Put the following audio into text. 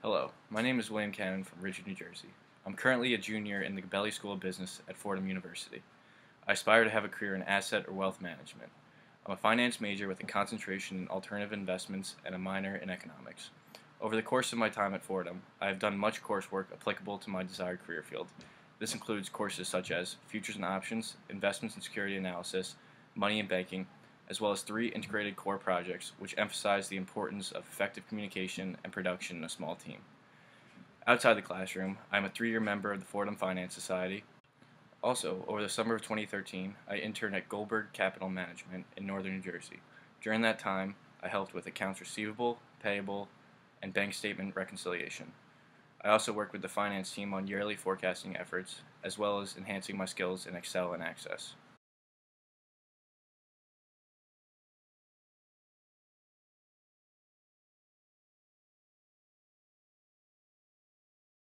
Hello, my name is William Cannon from Ridgewood, New Jersey. I'm currently a junior in the Gabelli School of Business at Fordham University. I aspire to have a career in asset or wealth management. I'm a finance major with a concentration in alternative investments and a minor in economics. Over the course of my time at Fordham, I have done much coursework applicable to my desired career field. This includes courses such as Futures and Options, Investments and Security Analysis, Money and Banking, as well as three integrated core projects which emphasize the importance of effective communication and production in a small team. Outside the classroom, I am a three-year member of the Fordham Finance Society. Also, over the summer of 2013, I interned at Goldberg Capital Management in northern New Jersey. During that time, I helped with accounts receivable, payable, and bank statement reconciliation. I also worked with the finance team on yearly forecasting efforts, as well as enhancing my skills in Excel and Access.